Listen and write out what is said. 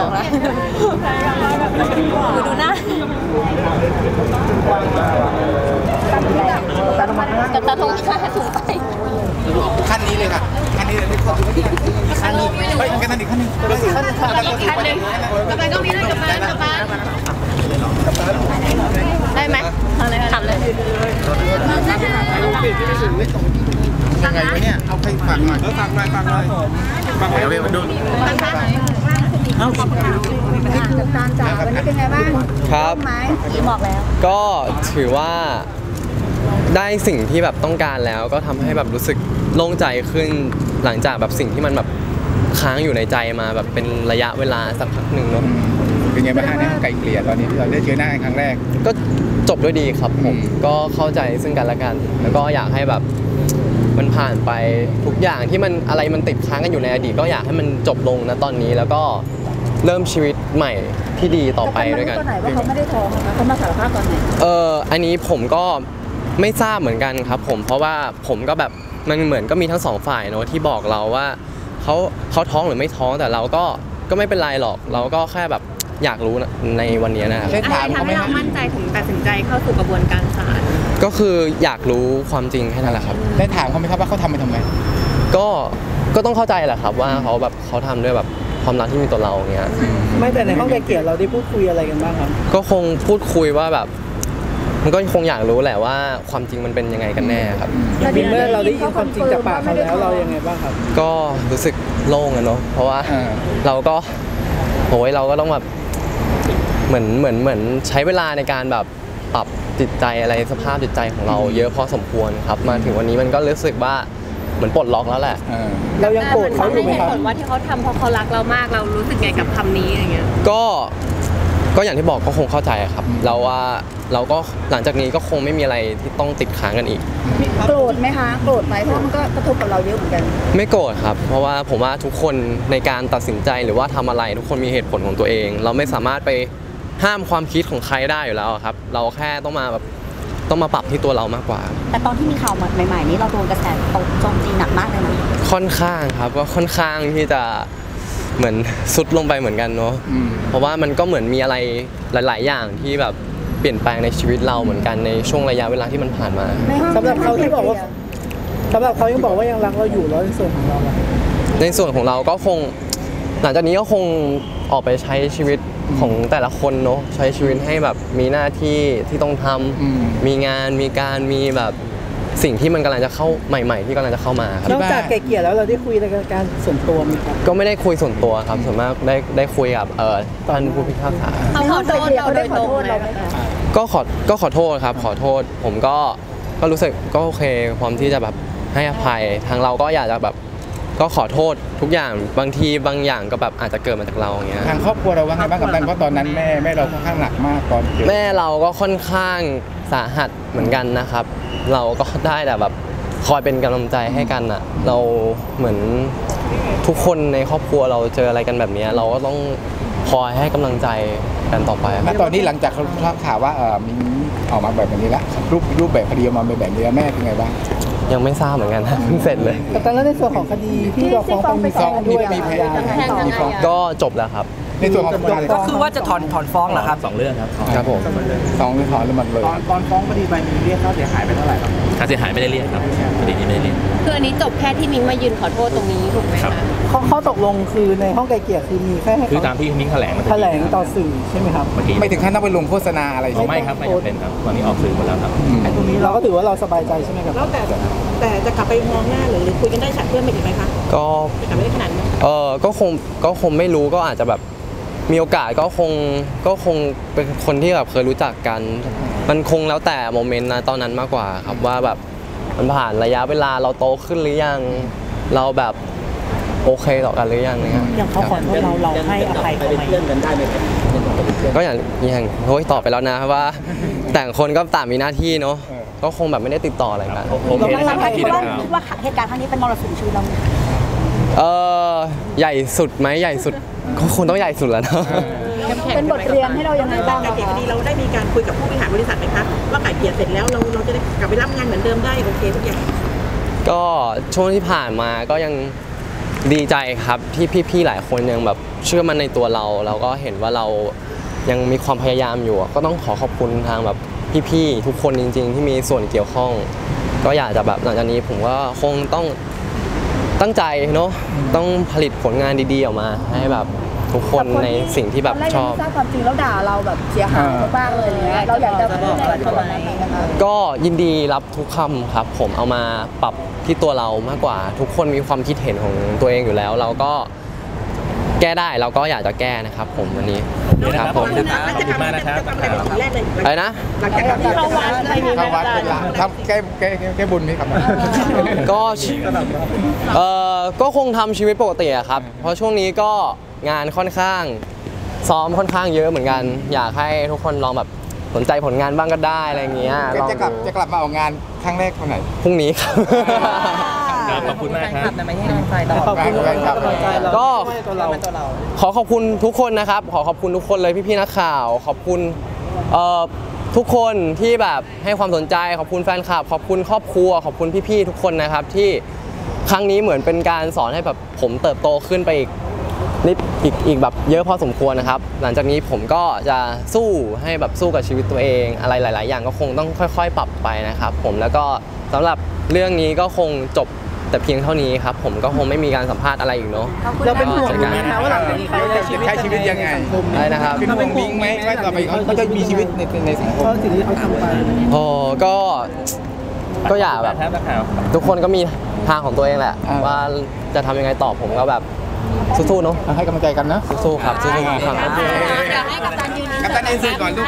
แล้ววันนี้ไม่ร้องแล้วดูดูหน้ากับตาทงมาถุงไปขั้นนี้เลยค่ะขั้นนี้เลยไม่ครบขั้นนี้เฮ้ยขั้นนั้นอีกขั้นหนึงขั้นนึงขั้นนึงกลับไปก็มีได้กลับมากลับมาได้ไหมทำเลยทำเลยยังไงวะเนี่ย เอาใครฝากหน่อยเออฝากหน่อยฝากหน่อยฝากหน่อยเดี๋ย วมาดูตานจ๋าวันนี้เป็นไงบ้างครับไหมยิ้มบอกแล้ว ก็ถือว่าได้สิ่งที่แบบต้องการแล้วก็ทำให้แบบรู้สึกโล่งใจขึ้นหลังจากแบบสิ่งที่มันแบบค้างอยู่ในใจมาแบบเป็นระยะเวลาสักพักหนึ่งเนาะเป็นไงบ้างฮะเนี่ยไก่เกลี่ยตอนนี้ที่เราได้เจอหน้ากันครั้งแรก ก็จบด้วยดีครับผมอืมก็เข้าใจซึ่งกันและกัน แล้วก็อยากให้แบบมันผ่านไปทุกอย่างที่มันอะไรมันติดค้างกันอยู่ในอดีตก็อยากให้มันจบลงนะตอนนี้แล้วก็ เริ่มชีวิตใหม่ที่ดีต่อไปด้วยกัน ตอนไหนว่าเขาไม่ได้ท้องนะคะเขามาสารภาพตอนไหนเอออันนี้ผมก็ไม่ทราบเหมือนกันครับผมเพราะว่าผมก็แบบมันเหมือนก็มีทั้งสองฝ่ายเนอะที่บอกเราว่าเขาเขาท้องหรือไม่ท้องแต่เราก็ก็ไม่เป็นไรหรอก เราก็แค่แบบอยากรู้นะในวันนี้นะครับได้อะไรถามเขาทำไหมให้เราฮะมั่นใจถึงตัดสินใจเข้าสู่กระบวนการศาลก็คืออยากรู้ความจริงแค่นั้นแหละครับ ได้ถามเขาไหมครับว่าเขาทำไปทำไม ก็ก็ต้องเข้าใจแหละครับว่าเขาแบบเขาทำด้วยแบบ ความรักที่มีต่อเราอย่างเงี้ยไม่แต่ในห้องไกลเกลี่ยเราได้พูดคุยอะไรกันบ้างครับก็คงพูดคุยว่าแบบมันก็คงอยากรู้แหละว่าความจริงมันเป็นยังไงกันแน่ครับบินเมื่อเราได้ยินความจริงจากปากเขาแล้วเรายังไงบ้างครับ ก็รู้สึกโล่งอะเนาะเพราะว่าเออเราก็โอ้ยเราก็ต้องแบบเหมือนเหมือนเหมือนใช้เวลาในการแบบปรับจิตใจอะไรสภาพจิตใจของเราเยอะพอสมควรครับ มาถึงวันนี้มันก็รู้สึกว่า เหมือนปลดล็อกแล้วแหละ เออ เรายังโกรธเขาอยู่ไหมเหครัตุบผลว่าที่เขาทำเพราะเขารักเรามากเรารู้สึกไงกับคำนี้อะไรเงี้ย ก็ก็อย่างที่บอกก็คงเข้าใจอะครับเราว่าเราก็หลังจากนี้ก็คงไม่มีอะไรที่ต้องติดค้างกันอีก โกรธไหมคะ โกรธไหมเพราะว่ามันก็กระทบกับเราเยอะเหมือนกัน ไม่โกรธครับ เพราะว่าผมว่าทุกคนในการตัดสินใจหรือว่าทำอะไร ทุกคนมีเหตุผลของตัวเอง เราไม่สามารถไปห้ามความคิดของใครได้อยู่แล้วอะครับ เราแค่ต้องมาแบบ ต้องมาปรับที่ตัวเรามากกว่า แต่ตอนที่มีข่าวใหม่ๆนี้เราโดนกระแสตกโจมตีหนักมากเลยนะค่อนข้างครับก็ค่อนข้างที่จะเหมือนสุดลงไปเหมือนกันเนาะอืมเพราะว่ามันก็เหมือนมีอะไรหลาย ๆ อย่างที่แบบเปลี่ยนแปลงในชีวิตเราเหมือนกันในช่วงระยะเวลาที่มันผ่านมาในห้องสำหรับเขาที่บอกว่าสำหรับเขายังบอกว่ายังรักเราอยู่แล้วในส่วนของเราอะในส่วนของเราก็คง หลังจากนี้ก็คง ออกไปใช้ชีวิตของแต่ละคนเนาะใช้ชีวิตให้แบบมีหน้าที่ที่ต้องทำอืมมีงานมีการมีแบบสิ่งที่มันกำลังจะเข้าใหม่ ๆ ที่กำลังจะเข้ามาครับนอกจากไกลเกลี่ยแล้วเราได้คุยอะไรกันการส่วนตัวไหมครับก็ไม่ได้คุยส่วนตัวครับส่วนมากได้ได้คุยกับเอ่อท่านผู้พิพากษาเขาขอโทษเราโดยตรงเขาเลได้ยขอโทษเราไหมคะก็ขอก็ขอโทษครับ ขอโทษผมก็ก็รู้สึกก็โอเคพร้อมที่จะแบบให้อภัยทางเราก็อยากจะแบบ ก็ขอโทษทุกอย่างบางทีบางอย่างก็แบบอาจจะเกิดมาจากเราอย่างเงี้ยทางครอบครัวเราว่าไงบ้างกับนั้นเพราะตอนนั้นแม่แม่เราค่อนข้างหนักมากตอนเกิดแม่เราก็ค่อนข้างสาหัสเหมือนกันนะครับ เราก็ได้แต่แบบคอยเป็นกำลังใจให้กันอะ เราเหมือนทุกคนในครอบครัวเราเจออะไรกันแบบเนี้ยเราก็ต้องคอยให้กำลังใจกันต่อไปคณรับตอนนี้หลังจากเขาทราบข่าวว่าเออมีออกมาแบบนี้แล้วรูปรูปแบบคดีออกมาเป็นแบบนี้แล้วแม่เป็นไงบ้าง ยังไม่ทราบเหมือนกันนะเพิ่งเสร็จเลย แต่ตอนนั้นในส่วนของคดีที่เราฟ้องไปมีฟ้ฟ้อองงมีด้วยมีอะพยานแทงยังไงอะก็จบแล้วครับ ในส่วนของการก็คือว่าจะถอนถอนฟ้องเหรอครับสองเรื่องครับครับผมสองเรื่องถอนแล้วมันเลยตอนตอนฟ้องคดีไปมีเรียกค่าเสียหายไปเท่าไหร่ครับค่าเสียหายไม่ได้เรียกครับคดีนี้ไม่ได้เรียกคืออันนี้จบแค่ที่มิ้งมายืนขอโทษตรงนี้ถูกไหมครัคะบข้อข้อตกลงคือในห้องไกลเกลี่ยคือมีแค่ให้คือเขาตามที่มิ้งแถลงเมื่อแถกี้ลงต่อสื่อใช่ไหมครับเมื่อกี้ไม่ถึงขั้นต้องไปลงโฆษณาอะไรอ๋อใช่ไหมไม่ครับไม่จำเป็นครับตอนนี้ออกสื่อหมดแล้วครับอืมตรงนี้เราก็ถือว่าเราสบายใจใช่ไหมครับแล้วแต่ แต่จะกลับไปมองหน้าหรือคุยกันได้ฉัดเพื่อนไปอีกไหมคะก็กลับไม่ได้ขนาดนั้นเออก็คงก็คงไม่รู้ก็อาจจะแบบมีโอกาสก็คงก็คงเป็นคนที่แบบเคยรู้จักกัน มันคงแล้วแต่โมเมนต์นะตอนนั้นมากกว่าครับว่าแบบมันผ่านระยะเวลาเราโตขึ้นหรือยัง เราแบบโอเคต่อกันหรือยังเนี่ยอย่างเขาขอโทษเราเราให้อภัยเขาไหมก็อย่างอย่างโอ้ยตอบไปแล้วนะว่า แต่างคนก็ต่างมีหน้าที่เนาะ ก็คงแบบไม่ได้ติดต่ออะไรกันโอเคนะครับเราพี่คิดนะว่าครับคิดว่าเหตุการณ์ครั้งนี้เป็นมรสุมชีวิตเราไหมเออใหญ่สุดไหมใหญ่สุดก็คงต้องใหญ่สุดแล้วเนาะเป็นบทเรียนให้เรายังไงบ้างไก่อะเกลี่ยคะคดีเราได้มีการคุยกับผู้บริหารบริษัทไหมคะว่าไก่เกลี่ยเสร็จแล้วเราเราจะได้กลับไปรับงานเหมือนเดิมได้โอเคทุกอย่างก็ช่วงที่ผ่านมาก็ยังดีใจครับที่พี่ๆหลายคนยังแบบเชื่อมั่นในตัวเรา เราก็เห็นว่าเรายังมีความพยายามอยู่อะก็ต้องขอขอบคุณทางแบบ พี่ๆทุกคนจริง ๆ ที่มีส่วนเกี่ยวข้อง ก็อยากจะแบบหลังจากนี้ผมก็คงต้องตั้งใจเนาะต้องผลิตผลงานดีๆออกมา ให้แบบทุกคนในสิ่งที่แบบชอบทราบความจริงแล้วด่าเราแบบเสียหายมากๆเลยอะไรเงี้ยเราอยากจะพูดอะไรกับคนเหล่านั้นไหมคะก็ยินดีรับทุกคำครับ ผมเอามาปรับที่ตัวเรามากกว่า ทุกคนมีความคิดเห็นของตัวเองอยู่แล้ว เราก็ แก้ได้เราก็อยากจะแก้นะครับ ผมวันนี้ครับผมหลังจากทำอะไรจะทำอะไรเป็นทีแรกเลยอะไรนะหลังจากทำเข้าวัดอะไรนี้เข้าวัดเป็นหลักทำแก้แก้แก้บุญไหมครับก็เอ่อก็คงทำชีวิตปกติอะครับ เพราะช่วงนี้ก็งานค่อนข้าง ซ้อมค่อนข้างเยอะเหมือนกัน อยากให้ทุกคนลองแบบสนใจผลงานบ้างก็ได้อะไรอย่างเงี้ยลองจะกลับดูจะกลับมาออกงานครั้งแรกวันไหนพรุ่งนี้ครับ ครับขอบคุณมากครับขอบคุณที่ให้กำลังใจเราก็ที่ให้ตัวเรา ขอขอบคุณทุกคนนะครับ ขอขอบคุณทุกคนเลยพี่ๆนักข่าว ขอบคุณเอ่อทุกคนที่แบบให้ความสนใจ ขอบคุณแฟนคลับ ขอบคุณครอบครัว ขอบคุณพี่ๆทุกคนนะครับ ที่ครั้งนี้เหมือนเป็นการสอนให้แบบผมเติบโตขึ้นไปอีกนิดอีกอีกแบบเยอะพอสมควรนะครับ หลังจากนี้ผมก็จะสู้ให้แบบสู้กับชีวิตตัวเอง อะไรหลาย ๆ อย่างก็คงต้องค่อย ๆ ปรับไปนะครับ ผมแล้วก็สำหรับเรื่องนี้ก็คงจบ แต่เพียงเท่านี้ครับ ผมก็คงไม่มีการสัมภาษณ์อะไรอีกเนาะ เราเป็นห่วงอยู่ไหมคะว่าหลังจากนี้เขาจะใช้ชีวิตยังไงอะไรนะครับ เป็นห่วงบิงไหมว่าต่อไปเขาจะมีชีวิตในในสังคมเพราะสิ่งที่เขาทำไปโอ้ก็ก็อยากแบบครับนักข่าวทุกคนก็มีทางของตัวเองแหละอ่าว่าจะทำยังไงต่อผมก็แบบสู้ๆเนาะให้กำลังใจกันนะสู้ๆครับสู้ๆครับกัปตันเอ็นซีก่อนลูก